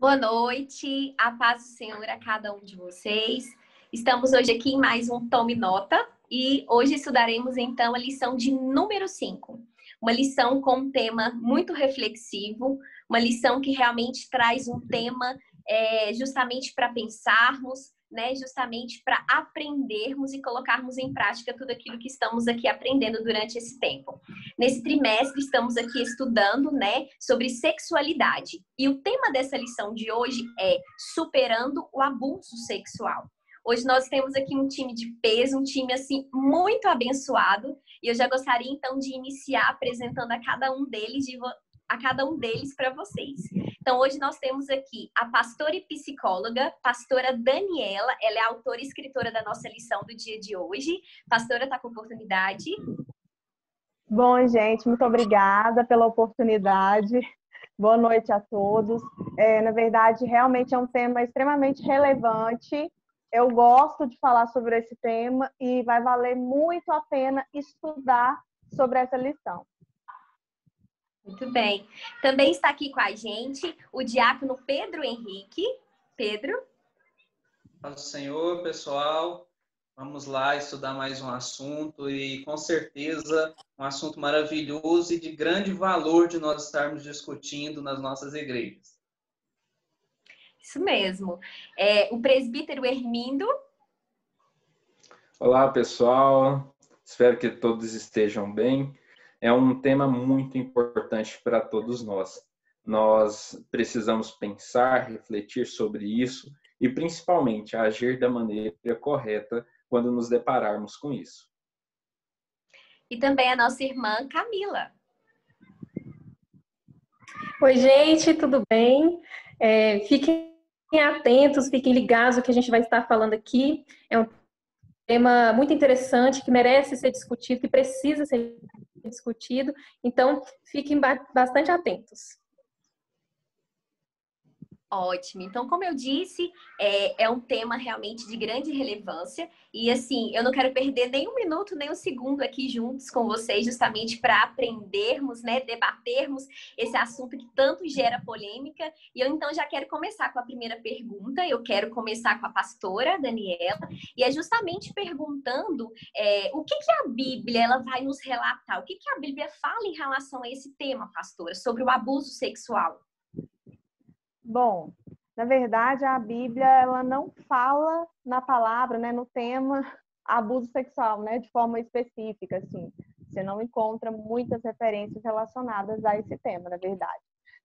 Boa noite, a paz do Senhor a cada um de vocês. Estamos hoje aqui em mais um Tome Nota e hoje estudaremos então a lição de número 5. Uma lição com um tema muito reflexivo, uma lição que realmente traz um tema é, justamente para pensarmos, né, justamente para aprendermos e colocarmos em prática tudo aquilo que estamos aqui aprendendo durante esse tempo. Nesse trimestre estamos aqui estudando, né, sobre sexualidade. E o tema dessa lição de hoje é superando o abuso sexual. Hoje nós temos aqui um time de peso, um time assim muito abençoado, e eu já gostaria então de iniciar apresentando a cada um deles de a cada um deles para vocês. Então, hoje nós temos aqui a pastora e psicóloga, pastora Daniela, ela é autora e escritora da nossa lição do dia de hoje. Pastora, está com oportunidade? Bom, gente, muito obrigada pela oportunidade. Boa noite a todos. É, na verdade, realmente é um tema extremamente relevante. Eu gosto de falar sobre esse tema e vai valer muito a pena estudar sobre essa lição. Muito bem. Também está aqui com a gente o diácono Pedro Henrique. Pedro. Paz Senhor, pessoal. Vamos lá estudar mais um assunto e com certeza um assunto maravilhoso e de grande valor de nós estarmos discutindo nas nossas igrejas. Isso mesmo. É, o presbítero Hermindo. Olá, pessoal. Espero que todos estejam bem é um tema muito importante para todos nós. Nós precisamos pensar, refletir sobre isso e, principalmente, agir da maneira correta quando nos depararmos com isso. E também a nossa irmã Camila. Oi, gente, tudo bem? É, fiquem atentos, fiquem ligados ao que a gente vai estar falando aqui. É um tema muito interessante que merece ser discutido, que precisa ser discutido. Então, fiquem bastante atentos. Ótimo. Então, como eu disse, é, é, um tema realmente de grande relevância. E assim, eu não quero perder nem um minuto, nem um segundo aqui juntos com vocês, justamente para aprendermos, né, debatermos esse assunto que tanto gera polêmica. E eu então já quero começar com a primeira pergunta. Eu quero começar com a pastora Daniela, e é justamente perguntando é, o que, que a Bíblia ela vai nos relatar, o que, que a Bíblia fala em relação a esse tema, pastora, sobre o abuso sexual. Bom, na verdade, a Bíblia ela não fala na palavra, né, no tema abuso sexual, né, de forma específica, assim. Você não encontra muitas referências relacionadas a esse tema, na verdade.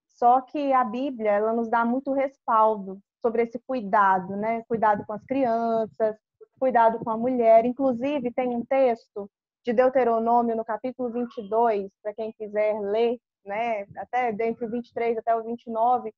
Só que a Bíblia ela nos dá muito respaldo sobre esse cuidado, né? Cuidado com as crianças, cuidado com a mulher. Inclusive, tem um texto de Deuteronômio no capítulo 22, para quem quiser ler, né? Até dentro do 23 até o 29,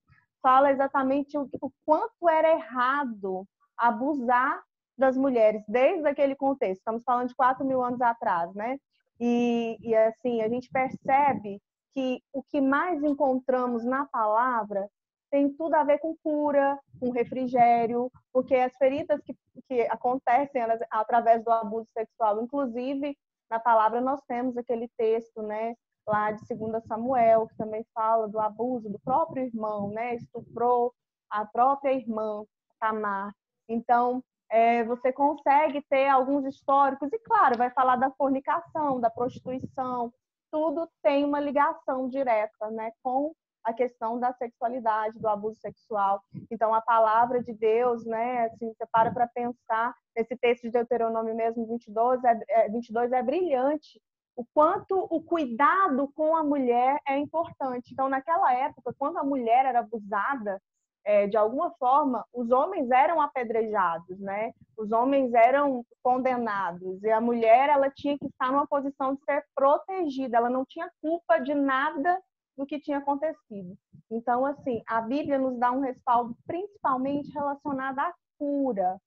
fala exatamente o, o quanto era errado abusar das mulheres desde aquele contexto. Estamos falando de 4 mil anos atrás, né? E, e assim, a gente percebe que o que mais encontramos na palavra tem tudo a ver com cura, com refrigério, porque as feridas que, que acontecem elas, através do abuso sexual, inclusive na palavra nós temos aquele texto, né, lá de 2 Samuel, que também fala do abuso do próprio irmão, né? Estuprou a própria irmã, Tamar. Então, é, você consegue ter alguns históricos, e claro, vai falar da fornicação, da prostituição, tudo tem uma ligação direta né, com a questão da sexualidade, do abuso sexual. Então, a palavra de Deus, né, assim, você para para pensar, esse texto de Deuteronômio mesmo, 22, é, 22 é brilhante, o quanto o cuidado com a mulher é importante. Então, naquela época, quando a mulher era abusada, é, de alguma forma, os homens eram apedrejados, né? Os homens eram condenados e a mulher ela tinha que estar numa posição de ser protegida. Ela não tinha culpa de nada do que tinha acontecido. Então, assim, a Bíblia nos dá um respaldo principalmente relacionado à cura,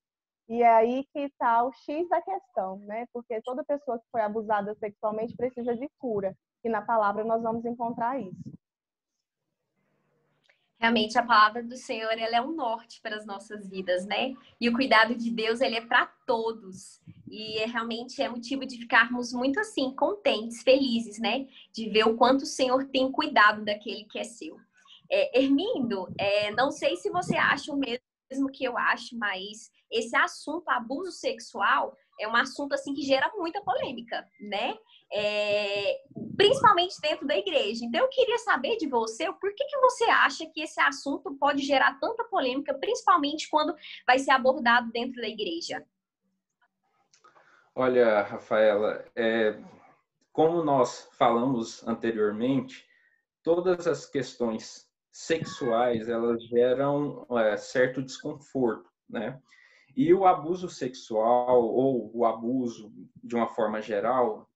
e é aí que está o X da questão, né? Porque toda pessoa que foi abusada sexualmente precisa de cura. E na palavra nós vamos encontrar isso. Realmente a palavra do Senhor ela é um norte para as nossas vidas, né? E o cuidado de Deus ele é para todos. E é, realmente é motivo de ficarmos muito assim contentes, felizes, né? De ver o quanto o Senhor tem cuidado daquele que é seu. É, Hermindo, é, não sei se você acha o mesmo que eu acho, mas esse assunto, abuso sexual, é um assunto assim que gera muita polêmica, né? É, principalmente dentro da igreja. Então, eu queria saber de você por que, que você acha que esse assunto pode gerar tanta polêmica, principalmente quando vai ser abordado dentro da igreja. Olha, Rafaela, é, como nós falamos anteriormente, todas as questões sexuais elas geram é, certo desconforto, né? E o abuso sexual ou o abuso de uma forma geral,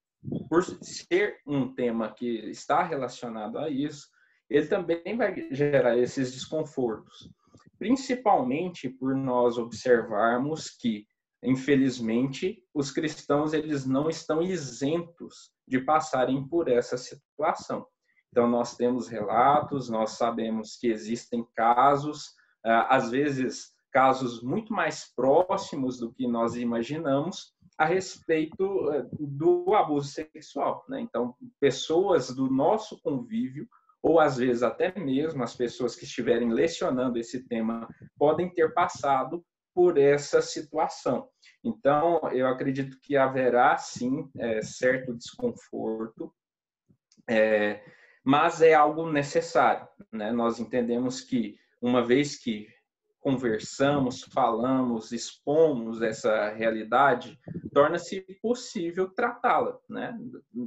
por ser um tema que está relacionado a isso, ele também vai gerar esses desconfortos, principalmente por nós observarmos que, infelizmente, os cristãos eles não estão isentos de passarem por essa situação. Então, nós temos relatos, nós sabemos que existem casos, ah, às vezes casos muito mais próximos do que nós imaginamos a respeito eh, do abuso sexual. Né? Então, pessoas do nosso convívio, ou às vezes até mesmo as pessoas que estiverem lecionando esse tema, podem ter passado por essa situação. Então, eu acredito que haverá sim é, certo desconforto, é, mas é algo necessário. Né? Nós entendemos que, uma vez que conversamos, falamos, expomos essa realidade, torna-se possível tratá-la, né?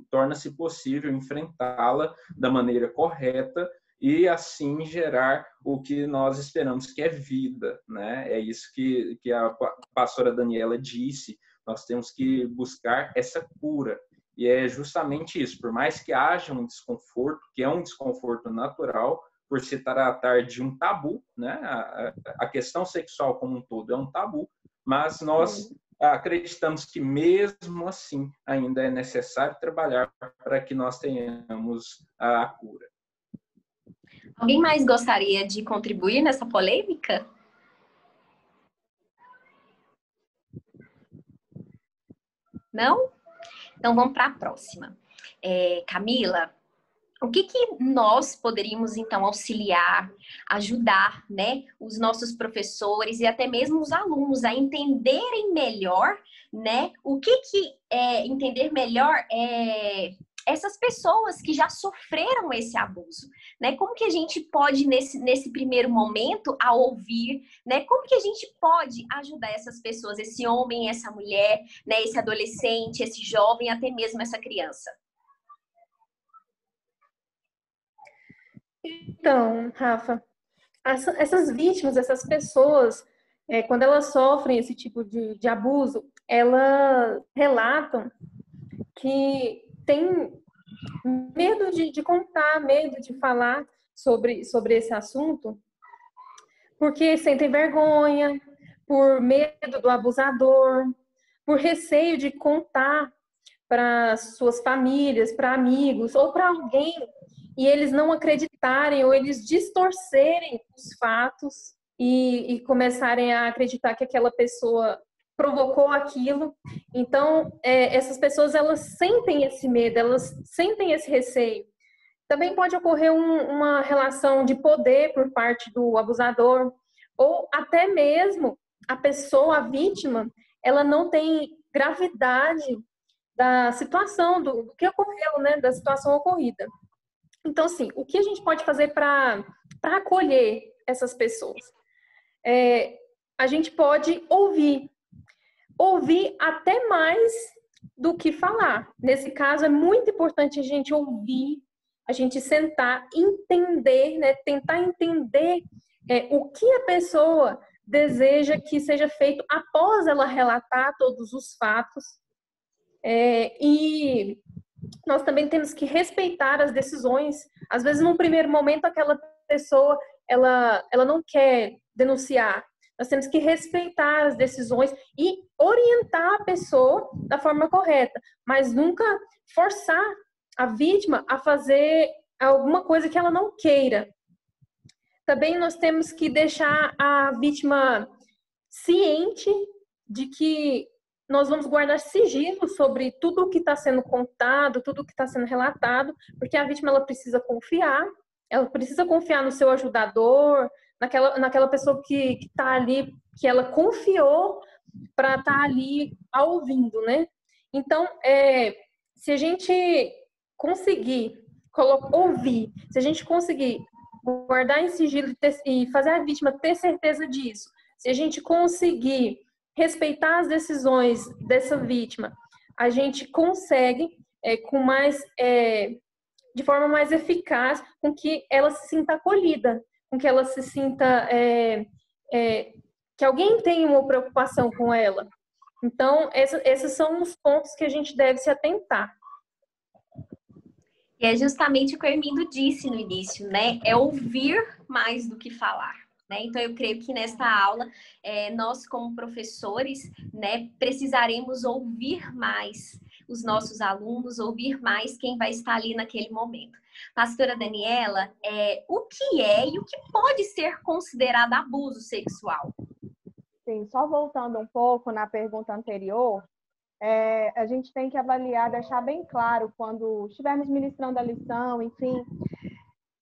Torna-se possível enfrentá-la da maneira correta e assim gerar o que nós esperamos que é vida, né? É isso que, que a pastora Daniela disse, nós temos que buscar essa cura. E é justamente isso, por mais que haja um desconforto, que é um desconforto natural, por se tratar de um tabu, né? A, a, questão sexual como um todo é um tabu, mas nós acreditamos que mesmo assim ainda é necessário trabalhar para que nós tenhamos a cura. Alguém mais gostaria de contribuir nessa polêmica? Não? Então vamos para a próxima. É, Camila, o que, que nós poderíamos então auxiliar, ajudar, né, os nossos professores e até mesmo os alunos a entenderem melhor, né, o que que é entender melhor é essas pessoas que já sofreram esse abuso, né? Como que a gente pode nesse, nesse primeiro momento a ouvir, né? Como que a gente pode ajudar essas pessoas, esse homem, essa mulher, né? Esse adolescente, esse jovem, até mesmo essa criança? Então, Rafa, essas vítimas, essas pessoas, é, quando elas sofrem esse tipo de, de abuso, elas relatam que tem medo de, de, contar, medo de falar sobre, sobre esse assunto, porque sentem vergonha, por medo do abusador, por receio de contar para suas famílias, para amigos ou para alguém e eles não acreditarem ou eles distorcerem os fatos e, e começarem a acreditar que aquela pessoa provocou aquilo. Então, é, essas pessoas elas sentem esse medo, elas sentem esse receio. Também pode ocorrer um, uma relação de poder por parte do abusador, ou até mesmo a pessoa, a vítima, ela não tem gravidade da situação, do, do que ocorreu, né, da situação ocorrida. Então, assim, o que a gente pode fazer para acolher essas pessoas? É, a gente pode ouvir. Ouvir até mais do que falar. Nesse caso, é muito importante a gente ouvir, a gente sentar, entender, né? tentar entender é, o que a pessoa deseja que seja feito após ela relatar todos os fatos. É, e nós também temos que respeitar as decisões. Às vezes, num primeiro momento, aquela pessoa ela, ela não quer denunciar. Nós temos que respeitar as decisões e orientar a pessoa da forma correta, mas nunca forçar a vítima a fazer alguma coisa que ela não queira. Também nós temos que deixar a vítima ciente de que nós vamos guardar sigilo sobre tudo o que está sendo contado, tudo o que está sendo relatado, porque a vítima ela precisa confiar ela precisa confiar no seu ajudador, naquela, naquela pessoa que está ali, que ela confiou para estar tá ali ouvindo, né? Então, é, se a gente conseguir ouvir, se a gente conseguir guardar em sigilo e fazer a vítima ter certeza disso, se a gente conseguir respeitar as decisões dessa vítima, a gente consegue é, com mais é, de forma mais eficaz com que ela se sinta acolhida, com que ela se sinta é, é que alguém tenha uma preocupação com ela. Então, esses são os pontos que a gente deve se atentar. E é justamente o que o Hermindo disse no início, né? É ouvir mais do que falar. Né? Então, eu creio que nesta aula, é, nós, como professores, né, precisaremos ouvir mais os nossos alunos, ouvir mais quem vai estar ali naquele momento. Pastora Daniela, é, o que é e o que pode ser considerado abuso sexual? Sim, só voltando um pouco na pergunta anterior, é, a gente tem que avaliar, deixar bem claro quando estivermos ministrando a lição, enfim,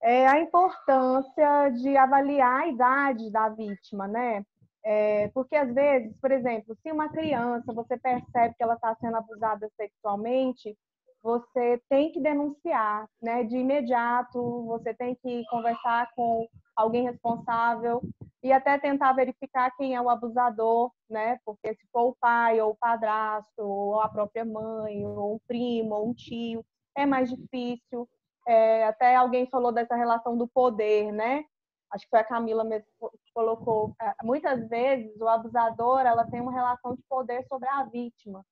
é, a importância de avaliar a idade da vítima, né? É, porque às vezes, por exemplo, se uma criança você percebe que ela está sendo abusada sexualmente, você tem que denunciar, né? De imediato, você tem que conversar com alguém responsável e até tentar verificar quem é o abusador, né? Porque se for o pai ou o padrasto ou a própria mãe ou um primo ou um tio, é mais difícil. É, até alguém falou dessa relação do poder, né? Acho que foi a Camila mesmo que colocou. É, muitas vezes o abusador ela tem uma relação de poder sobre a vítima.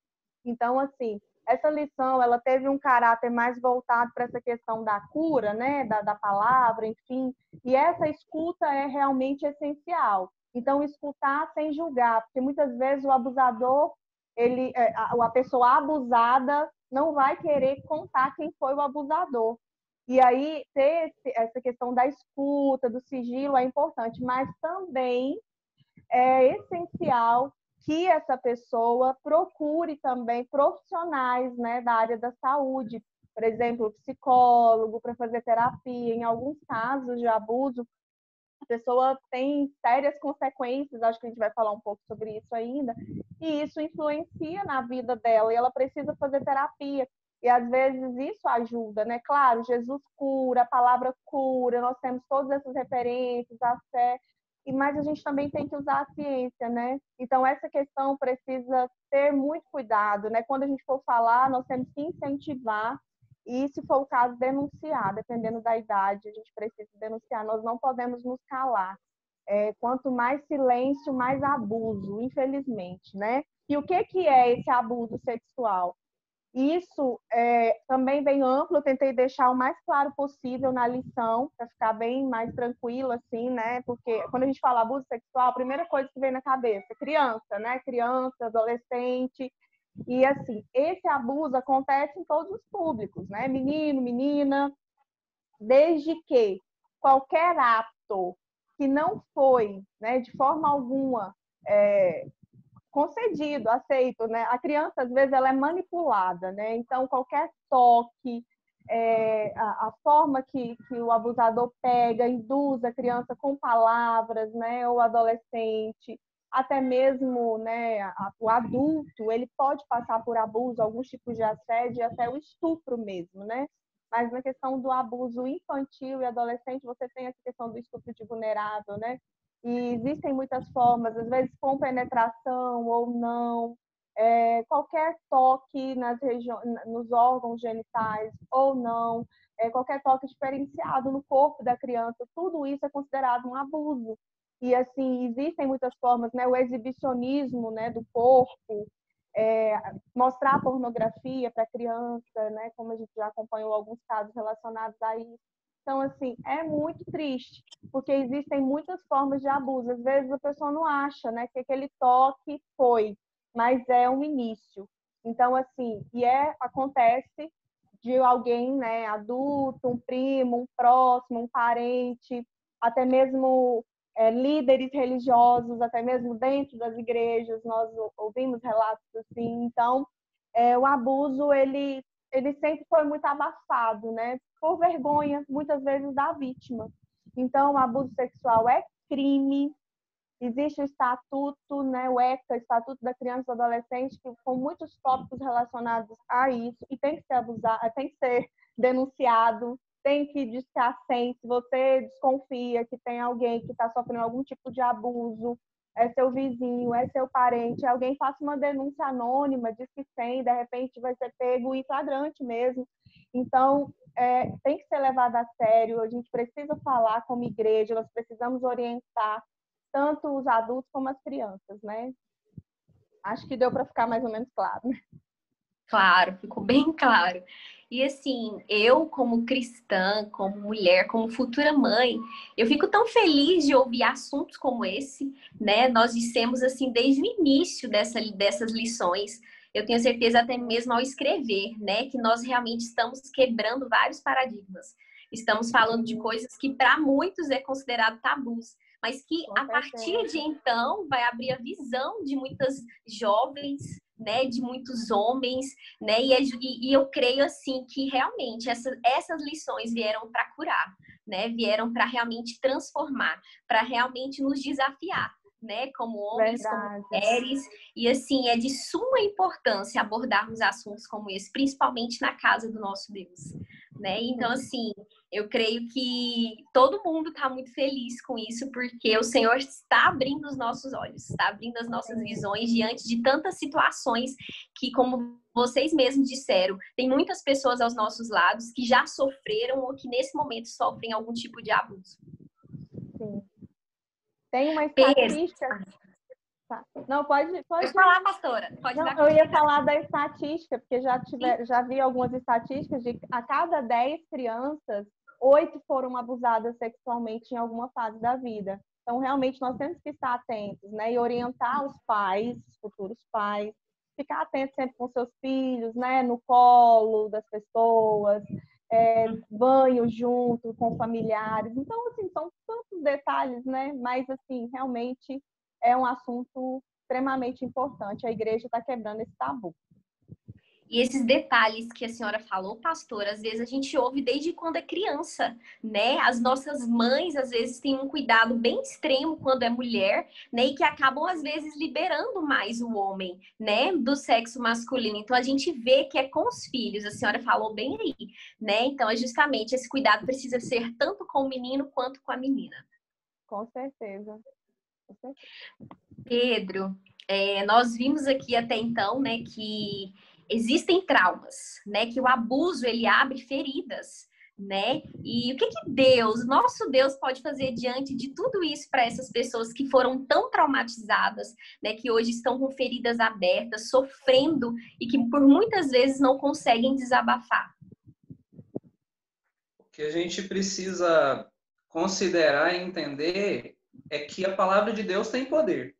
Então, assim, essa lição ela teve um caráter mais voltado para essa questão da cura, né, da, da palavra, enfim, e essa escuta é realmente essencial. Então, escutar sem julgar, porque muitas vezes o abusador, ele, é, a, a pessoa abusada não vai querer contar quem foi o abusador. E aí, ter esse, essa questão da escuta, do sigilo é importante, mas também é essencial que essa pessoa procure também profissionais né, da área da saúde, por exemplo, psicólogo, para fazer terapia. Em alguns casos de abuso, a pessoa tem sérias consequências, acho que a gente vai falar um pouco sobre isso ainda, e isso influencia na vida dela, e ela precisa fazer terapia. E às vezes isso ajuda, né? Claro, Jesus cura, a palavra cura, nós temos todas essas referências, a fé, e mas a gente também tem que usar a ciência, né? Então essa questão precisa ter muito cuidado, né? Quando a gente for falar, nós temos que incentivar e, se for o caso, denunciar, dependendo da idade, a gente precisa denunciar. Nós não podemos nos calar. É, quanto mais silêncio, mais abuso, infelizmente, né? E o que que é esse abuso sexual? Isso é, também bem amplo, eu tentei deixar o mais claro possível na lição, para ficar bem mais tranquilo, assim, né? Porque quando a gente fala abuso sexual, a primeira coisa que vem na cabeça, criança, né? Criança, adolescente. E assim, esse abuso acontece em todos os públicos, né? Menino, menina, desde que qualquer ato que não foi, né, de forma alguma, é, concedido, aceito, né? A criança às vezes ela é manipulada, né? Então qualquer toque, é, a, a, forma que, que o abusador pega, induz a criança com palavras, né? Ou adolescente, até mesmo, né? A, o adulto, ele pode passar por abuso, alguns tipos de assédio, até o estupro mesmo, né? Mas na questão do abuso infantil e adolescente, você tem essa questão do estupro de vulnerável, né? E existem muitas formas, às vezes com penetração ou não, é, qualquer toque nas nos órgãos genitais ou não, é, qualquer toque diferenciado no corpo da criança, tudo isso é considerado um abuso. E assim, existem muitas formas, né? O exibicionismo né, do corpo, é, mostrar pornografia para criança, né? Como a gente já acompanhou alguns casos relacionados a isso. Então, assim, é muito triste, porque existem muitas formas de abuso. Às vezes a pessoa não acha, né, que aquele toque foi, mas é um início. Então, assim, e é, acontece de alguém, né, adulto, um primo, um próximo, um parente, até mesmo é, líderes religiosos, até mesmo dentro das igrejas, nós ouvimos relatos assim. Então, é, o abuso, ele ele sempre foi muito abafado, né? Por vergonha, muitas vezes, da vítima. Então, o abuso sexual é crime. Existe o estatuto, né, o ECA, Estatuto da Criança e do Adolescente, que, com muitos tópicos relacionados a isso, e tem que ser abusado, tem que ser denunciado, tem que discar sem. Se você desconfia que tem alguém que está sofrendo algum tipo de abuso, é seu vizinho, é seu parente, alguém faça uma denúncia anônima, diz que tem, de repente vai ser pego e flagrante mesmo. Então, é, tem que ser levado a sério, a gente precisa falar como igreja, nós precisamos orientar tanto os adultos como as crianças, né? Acho que deu para ficar mais ou menos claro. Claro, ficou bem claro. E assim, eu como cristã, como mulher, como futura mãe, eu fico tão feliz de ouvir assuntos como esse, né? Nós dissemos assim desde o início dessa, dessas lições. Eu tenho certeza até mesmo ao escrever, né, que nós realmente estamos quebrando vários paradigmas. Estamos falando de coisas que para muitos é considerado tabus, mas que a partir de então vai abrir a visão de muitas jovens, né, de muitos homens, né, e, e, eu creio assim que realmente essa, essas lições vieram para curar, né, vieram para realmente transformar, para realmente nos desafiar, né, como homens, Verdade. como mulheres, e assim é de suma importância abordarmos assuntos como esse, principalmente na casa do nosso Deus, né? Então assim, eu creio que todo mundo está muito feliz com isso, porque o Senhor está abrindo os nossos olhos, está abrindo as nossas visões diante de tantas situações que, como vocês mesmos disseram, tem muitas pessoas aos nossos lados que já sofreram ou que nesse momento sofrem algum tipo de abuso. Sim. Tem uma estatística. Tá. Não, pode, pode. Pode falar, pastora. Pode Não, eu ia falar da estatística, porque já, tiver, já vi algumas estatísticas de a cada 10 crianças, oito foram abusadas sexualmente em alguma fase da vida. Então, realmente, nós temos que estar atentos, né? E orientar os pais, os futuros pais, ficar atentos sempre com seus filhos, né? No colo das pessoas, é, banho junto com familiares. Então, assim, são tantos detalhes, né? Mas, assim, realmente é um assunto extremamente importante. A igreja está quebrando esse tabu. E esses detalhes que a senhora falou, pastor, às vezes a gente ouve desde quando é criança, né? As nossas mães, às vezes, têm um cuidado bem extremo quando é mulher, né? E que acabam, às vezes, liberando mais o homem, né? Do sexo masculino. Então, a gente vê que é com os filhos, a senhora falou bem aí, né? Então, é justamente esse cuidado precisa ser tanto com o menino quanto com a menina. Com certeza. Com certeza. Pedro, é, nós vimos aqui até então, né, que existem traumas, né? Que o abuso ele abre feridas, né? E o que que Deus, nosso Deus, pode fazer diante de tudo isso para essas pessoas que foram tão traumatizadas, né? Que hoje estão com feridas abertas, sofrendo e que por muitas vezes não conseguem desabafar. O que a gente precisa considerar e entender é que a palavra de Deus tem poder.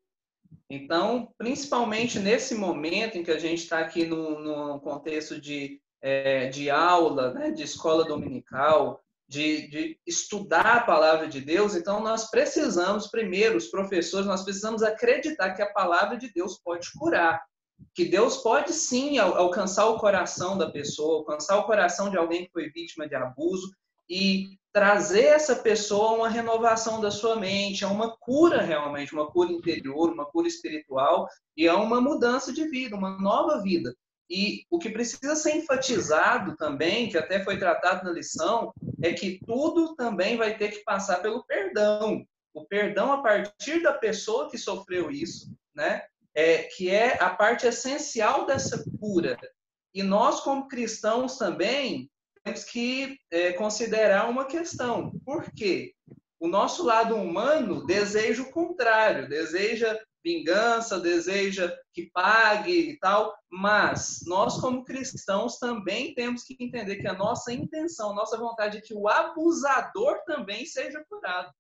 Então, principalmente nesse momento em que a gente está aqui no, no, contexto de, é, de aula, né, de escola dominical, de, de, estudar a palavra de Deus, então nós precisamos, primeiro, os professores, nós precisamos acreditar que a palavra de Deus pode curar. Que Deus pode sim alcançar o coração da pessoa, alcançar o coração de alguém que foi vítima de abuso e trazer essa pessoa a uma renovação da sua mente, a uma cura realmente, uma cura interior, uma cura espiritual e a uma mudança de vida, uma nova vida. E o que precisa ser enfatizado também, que até foi tratado na lição, é que tudo também vai ter que passar pelo perdão. O perdão a partir da pessoa que sofreu isso, né? É, que é a parte essencial dessa cura. E nós, como cristãos também, temos que é, considerar uma questão. Por quê? O nosso lado humano deseja o contrário, deseja vingança, deseja que pague e tal, mas nós, como cristãos, também temos que entender que a nossa intenção, nossa vontade é que o abusador também seja curado,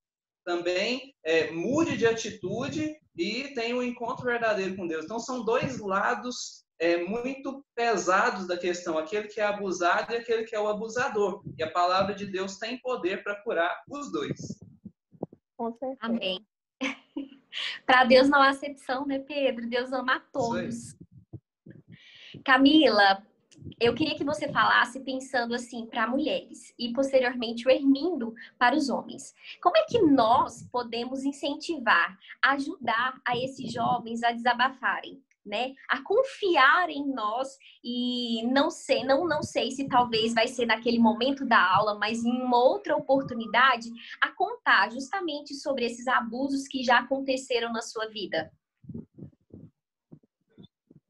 também é, mude de atitude e tenha um encontro verdadeiro com Deus. Então, são dois lados é, muito pesados da questão, aquele que é abusado e aquele que é o abusador. E a palavra de Deus tem poder para curar os dois. Com certeza. Amém. para Deus não há acepção, né, Pedro? Deus ama a todos. Camila, eu queria que você falasse pensando assim para mulheres e posteriormente o Hermindo para os homens. Como é que nós podemos incentivar, ajudar a esses jovens a desabafarem? Né, a confiar em nós e não sei, não, não sei se talvez vai ser naquele momento da aula, mas em uma outra oportunidade, a contar justamente sobre esses abusos que já aconteceram na sua vida.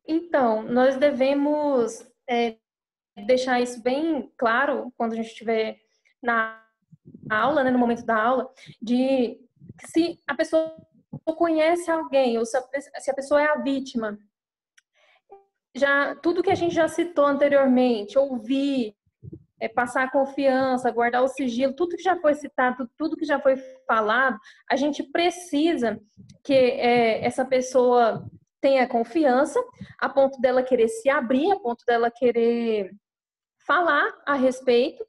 Então, nós devemos é, deixar isso bem claro quando a gente estiver na aula, né, no momento da aula, de se a pessoa conhece alguém ou se a, pessoa é a vítima, já tudo que a gente já citou anteriormente, ouvir, é, passar confiança, guardar o sigilo, tudo que já foi citado, tudo que já foi falado, a gente precisa que é, essa pessoa tenha confiança, a ponto dela querer se abrir, a ponto dela querer falar a respeito.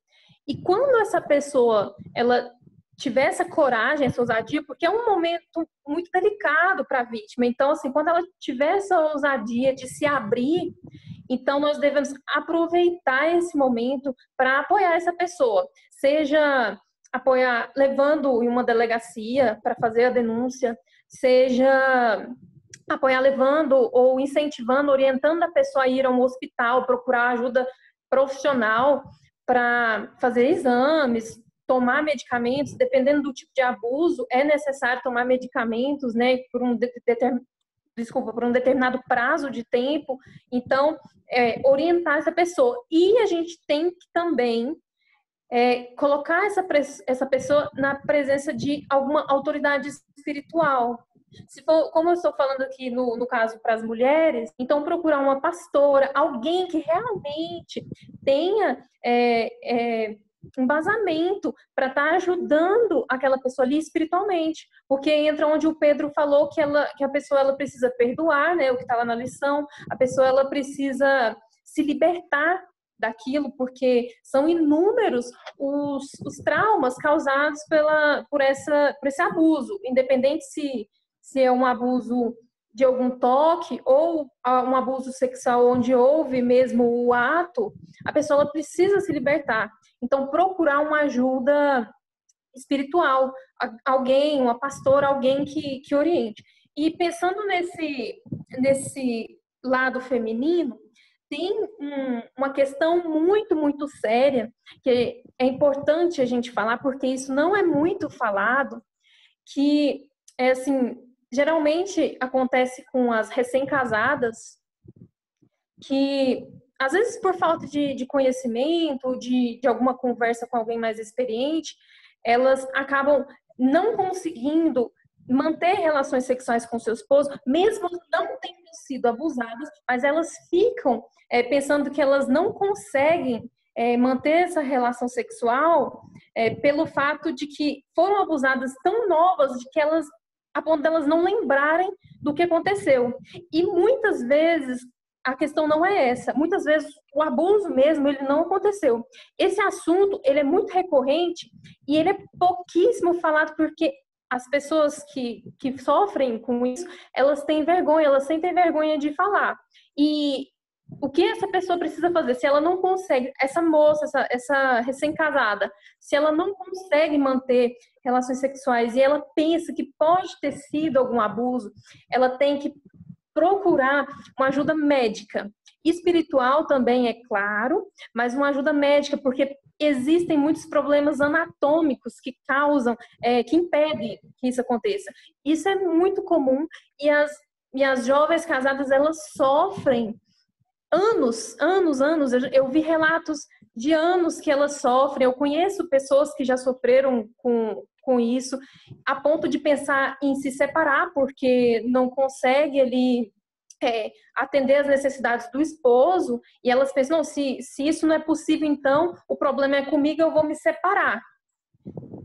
E quando essa pessoa ela tiver essa coragem, essa ousadia, porque é um momento muito delicado para a vítima. Então, assim, quando ela tiver essa ousadia de se abrir, então nós devemos aproveitar esse momento para apoiar essa pessoa, seja apoiar levando em uma delegacia para fazer a denúncia, seja apoiar levando ou incentivando, orientando a pessoa a ir a um hospital, procurar ajuda profissional para fazer exames, tomar medicamentos, dependendo do tipo de abuso, é necessário tomar medicamentos, né, por um determinado desculpa, por um determinado prazo de tempo. Então, é, orientar essa pessoa. E a gente tem que também é, colocar essa, essa pessoa na presença de alguma autoridade espiritual, se for, como eu estou falando aqui no, no caso para as mulheres, então procurar uma pastora, alguém que realmente tenha é, é, embasamento para estar tá ajudando aquela pessoa ali espiritualmente, porque entra onde o Pedro falou que ela que a pessoa ela precisa perdoar, né, o que está lá na lição, a pessoa ela precisa se libertar daquilo, porque são inúmeros os, os traumas causados pela, por, essa, por esse abuso, independente se se é um abuso de algum toque ou um abuso sexual onde houve mesmo o ato, a pessoa precisa se libertar. Então, procurar uma ajuda espiritual, alguém, uma pastora, alguém que, que oriente. E pensando nesse, nesse lado feminino, tem um, uma questão muito, muito séria que é importante a gente falar, porque isso não é muito falado, que é assim, geralmente acontece com as recém-casadas que às vezes por falta de, de conhecimento, de, de alguma conversa com alguém mais experiente, elas acabam não conseguindo manter relações sexuais com seu esposo, mesmo não tendo sido abusadas, mas elas ficam é, pensando que elas não conseguem é, manter essa relação sexual é, pelo fato de que foram abusadas tão novas de que elas a ponto delas não lembrarem do que aconteceu. E muitas vezes a questão não é essa. Muitas vezes o abuso mesmo ele não aconteceu. Esse assunto ele é muito recorrente e ele é pouquíssimo falado porque as pessoas que, que sofrem com isso, elas têm vergonha, elas sentem vergonha de falar. E o que essa pessoa precisa fazer? Se ela não consegue, essa moça, essa, essa recém-casada, se ela não consegue manter relações sexuais e ela pensa que pode ter sido algum abuso, ela tem que procurar uma ajuda médica. Espiritual também, é claro, mas uma ajuda médica, porque existem muitos problemas anatômicos que causam, é, que impedem que isso aconteça. Isso é muito comum e as, e as jovens casadas, elas sofrem anos, anos, anos. Eu, vi relatos de anos que elas sofrem. Eu conheço pessoas que já sofreram com, com isso, a ponto de pensar em se separar, porque não consegue ali é, atender as necessidades do esposo. E elas pensam: não, se, se isso não é possível, então o problema é comigo, eu vou me separar.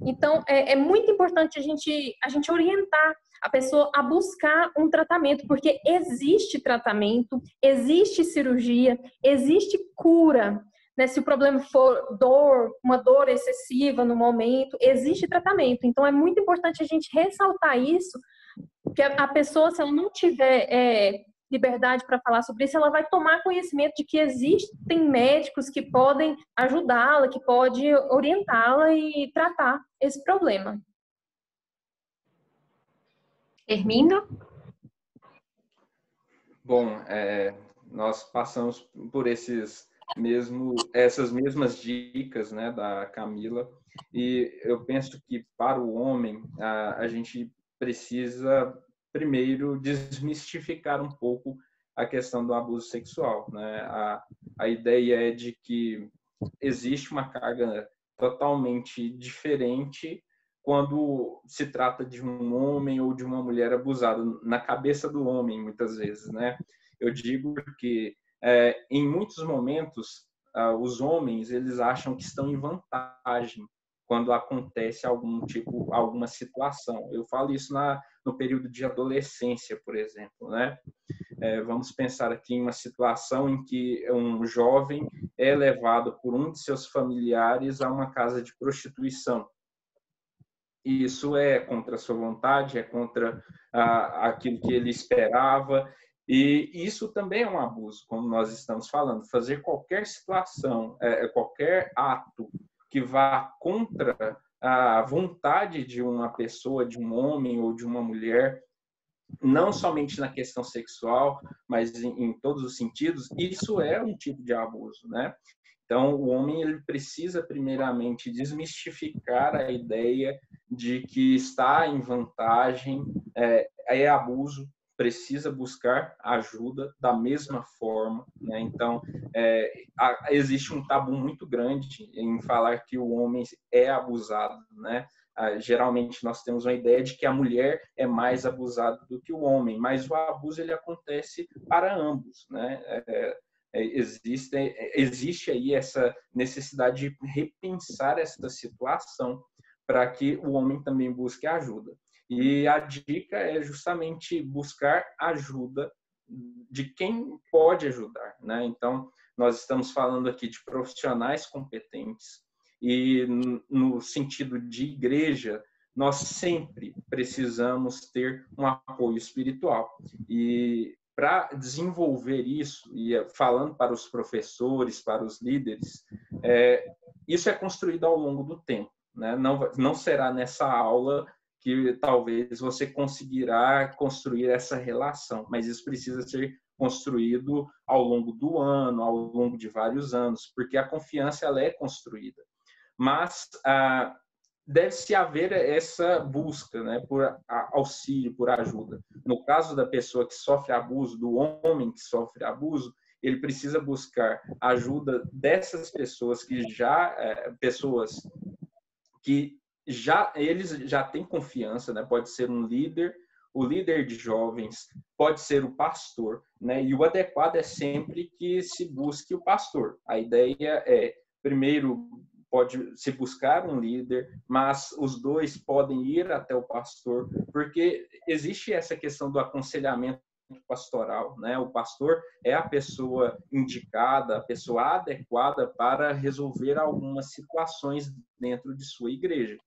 Então, é, é muito importante a gente, a gente orientar a pessoa a buscar um tratamento, porque existe tratamento, existe cirurgia, existe cura. Né? Se o problema for dor, uma dor excessiva no momento, existe tratamento. Então é muito importante a gente ressaltar isso, que a pessoa, se ela não tiver é, liberdade para falar sobre isso, ela vai tomar conhecimento de que existem médicos que podem ajudá-la, que pode orientá-la e tratar esse problema. Termino? Bom, é, nós passamos por esses mesmo essas mesmas dicas, né, da Camila, e eu penso que para o homem a, a gente precisa primeiro desmistificar um pouco a questão do abuso sexual, né? A, a ideia é de que existe uma carga totalmente diferente quando se trata de um homem ou de uma mulher abusada na cabeça do homem muitas vezes, né? Eu digo porque é, em muitos momentos ah, os homens eles acham que estão em vantagem quando acontece algum tipo alguma situação. Eu falo isso na no período de adolescência, por exemplo, né? É, vamos pensar aqui em uma situação em que um jovem é levado por um de seus familiares a uma casa de prostituição isso é contra a sua vontade, é contra ah, aquilo que ele esperava, e isso também é um abuso, como nós estamos falando. Fazer qualquer situação, é, é, qualquer ato que vá contra a vontade de uma pessoa, de um homem ou de uma mulher, não somente na questão sexual, mas em, em todos os sentidos, isso é um tipo de abuso, né? Então, o homem ele precisa primeiramente desmistificar a ideia de que está em vantagem, é, é abuso, precisa buscar ajuda da mesma forma. Né? Então, é, existe um tabu muito grande em falar que o homem é abusado. Né? Ah, geralmente, nós temos uma ideia de que a mulher é mais abusada do que o homem, mas o abuso ele acontece para ambos. Né? É, existe, é, existe aí essa necessidade de repensar essa situação para que o homem também busque ajuda. E a dica é justamente buscar ajuda de quem pode ajudar, né? Então, nós estamos falando aqui de profissionais competentes e no sentido de igreja, nós sempre precisamos ter um apoio espiritual. E para desenvolver isso, e é, falando para os professores, para os líderes, é, isso é construído ao longo do tempo. Né? Não, não será nessa aula que talvez você conseguirá construir essa relação, mas isso precisa ser construído ao longo do ano, ao longo de vários anos, porque a confiança ela é construída. Mas ah, deve-se haver essa busca né, por auxílio, por ajuda. No caso da pessoa que sofre abuso, do homem que sofre abuso, ele precisa buscar ajuda dessas pessoas que já é, pessoas que já eles já têm confiança, né? Pode ser um líder, o líder de jovens, pode ser o pastor, né? E o adequado é sempre que se busque o pastor. A ideia é primeiro pode se buscar um líder, mas os dois podem ir até o pastor, porque existe essa questão do aconselhamento pastoral, né? O pastor é a pessoa indicada, a pessoa adequada para resolver algumas situações dentro de sua igreja.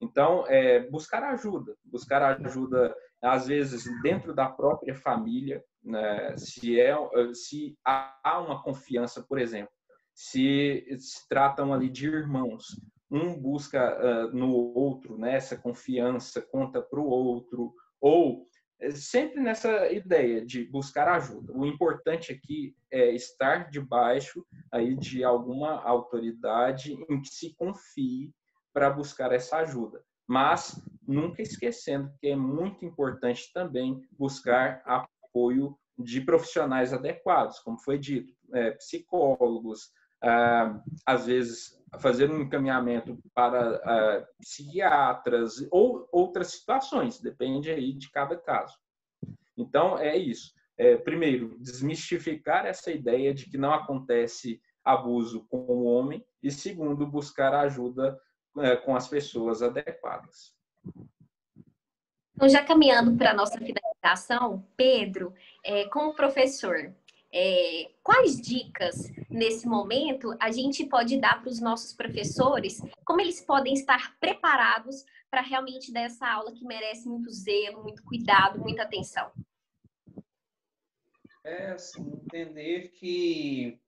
Então, é, buscar ajuda, buscar ajuda às vezes dentro da própria família, né? se é se há uma confiança, por exemplo, se se tratam ali de irmãos, um busca uh, no outro, né, essa confiança, conta para o outro, ou é sempre nessa ideia de buscar ajuda. O importante aqui é estar debaixo aí de alguma autoridade em que se confie para buscar essa ajuda. Mas nunca esquecendo que é muito importante também buscar apoio de profissionais adequados, como foi dito, é, psicólogos, às vezes fazer um encaminhamento para ah, psiquiatras ou outras situações, depende aí de cada caso. Então, é isso. É, primeiro, desmistificar essa ideia de que não acontece abuso com o homem e, segundo, buscar ajuda é, com as pessoas adequadas. Então, já caminhando para a nossa finalização, Pedro, é, como professor, é, quais dicas nesse momento a gente pode dar para os nossos professores? Como eles podem estar preparados para realmente dar essa aula que merece muito zelo, muito cuidado, muita atenção? é assim, entender que,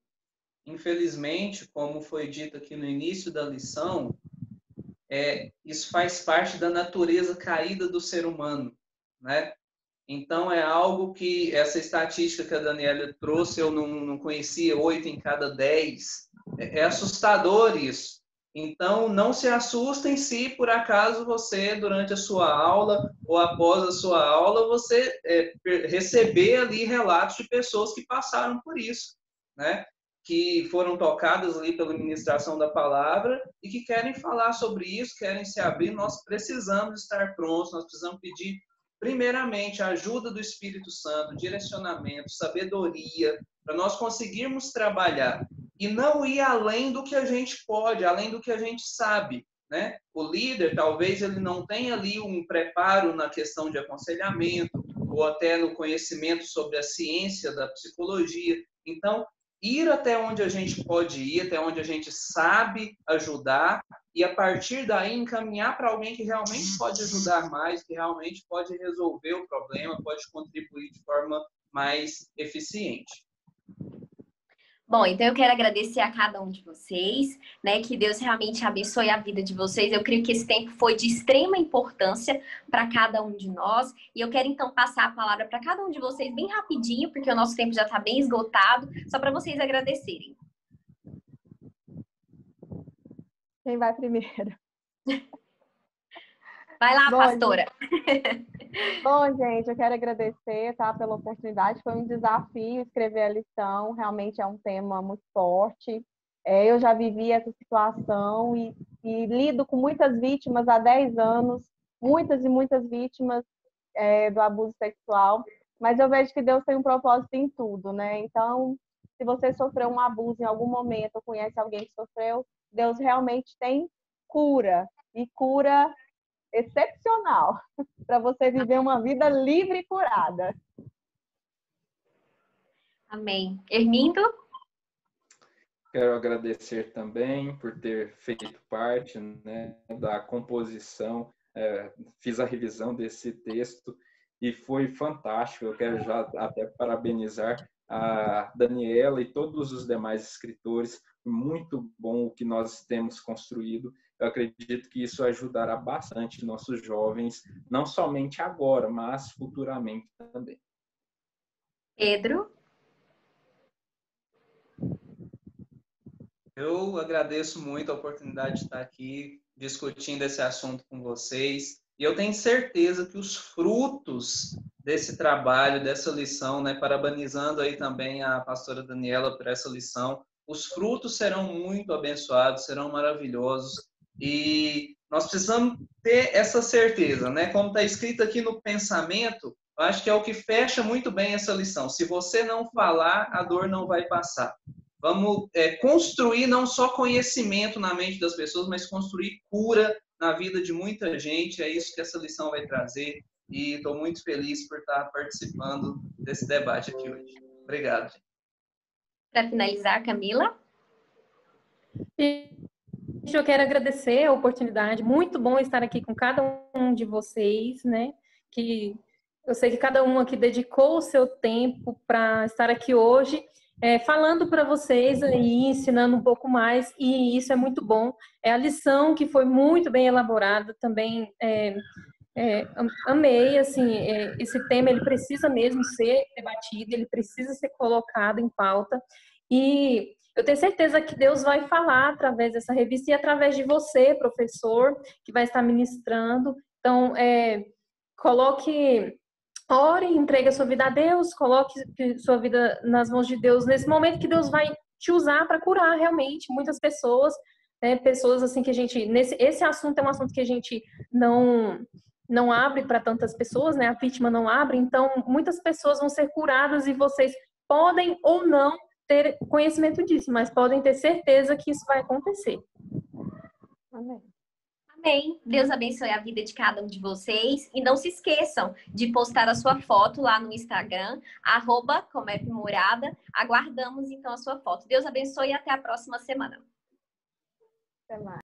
infelizmente, como foi dito aqui no início da lição, é, isso faz parte da natureza caída do ser humano, né? Então, é algo que essa estatística que a Daniela trouxe, eu não, não conhecia, oito em cada dez. É, é assustador isso. Então, não se assustem se por acaso você, durante a sua aula ou após a sua aula, você é, receber ali relatos de pessoas que passaram por isso, né? Que foram tocadas ali pela ministração da palavra e que querem falar sobre isso, querem se abrir. Nós precisamos estar prontos, nós precisamos pedir primeiramente, a ajuda do Espírito Santo, direcionamento, sabedoria, para nós conseguirmos trabalhar e não ir além do que a gente pode, além do que a gente sabe. Né? O líder, talvez ele não tenha ali um preparo na questão de aconselhamento ou até no conhecimento sobre a ciência da psicologia. Então, ir até onde a gente pode ir, até onde a gente sabe ajudar e a partir daí encaminhar para alguém que realmente pode ajudar mais, que realmente pode resolver o problema, pode contribuir de forma mais eficiente. Bom, então eu quero agradecer a cada um de vocês, né? Que Deus realmente abençoe a vida de vocês. Eu creio que esse tempo foi de extrema importância para cada um de nós. E eu quero então passar a palavra para cada um de vocês bem rapidinho, porque o nosso tempo já está bem esgotado, só para vocês agradecerem. Quem vai primeiro? Vai lá, Bom, pastora. Gente... Bom, gente, eu quero agradecer tá, pela oportunidade. Foi um desafio escrever a lição. Realmente é um tema muito forte. É, eu já vivi essa situação e, e, lido com muitas vítimas há 10 anos, muitas e muitas vítimas é, do abuso sexual. Mas eu vejo que Deus tem um propósito em tudo, né? Então, se você sofreu um abuso em algum momento, ou conhece alguém que sofreu, Deus realmente tem cura e cura excepcional para você viver uma vida livre e curada. Amém. Hermindo? Quero agradecer também por ter feito parte né, da composição, é, fiz a revisão desse texto e foi fantástico. Eu quero já até parabenizar a Daniela e todos os demais escritores. Muito bom o que nós temos construído eu acredito que isso ajudará bastante nossos jovens, não somente agora, mas futuramente também. Pedro? Eu agradeço muito a oportunidade de estar aqui discutindo esse assunto com vocês. E eu tenho certeza que os frutos desse trabalho, dessa lição, né, parabenizando aí também a pastora Daniela por essa lição, os frutos serão muito abençoados, serão maravilhosos. E nós precisamos ter essa certeza, né? Como está escrito aqui no pensamento, eu acho que é o que fecha muito bem essa lição. Se você não falar, a dor não vai passar. Vamos é, construir não só conhecimento na mente das pessoas, mas construir cura na vida de muita gente. É isso que essa lição vai trazer. E estou muito feliz por estar participando desse debate aqui hoje. Obrigado. Para finalizar, Camila? Eu quero agradecer a oportunidade. Muito bom estar aqui com cada um de vocês, né? Que eu sei que cada um aqui dedicou o seu tempo para estar aqui hoje, é, falando para vocês aí, ensinando um pouco mais, e isso é muito bom. É a lição que foi muito bem elaborada, também é, é, amei, assim, é, esse tema ele precisa mesmo ser debatido, ele precisa ser colocado em pauta, e eu tenho certeza que Deus vai falar através dessa revista e através de você, professor, que vai estar ministrando. Então, é, coloque, ore, entregue a sua vida a Deus, coloque sua vida nas mãos de Deus nesse momento que Deus vai te usar para curar realmente muitas pessoas, né, pessoas assim que a gente nesse esse assunto é um assunto que a gente não não abre para tantas pessoas, né? A vítima não abre, então muitas pessoas vão ser curadas e vocês podem ou não ter conhecimento disso, mas podem ter certeza que isso vai acontecer. Amém. Amém. Deus abençoe a vida de cada um de vocês. E não se esqueçam de postar a sua foto lá no Instagram, arroba Comepmorada. Aguardamos então a sua foto. Deus abençoe e até a próxima semana. Até mais.